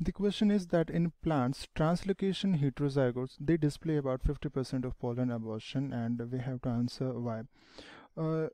the question is that in plants translocation heterozygotes they display about 50% of pollen abortion and we have to answer why. Uh,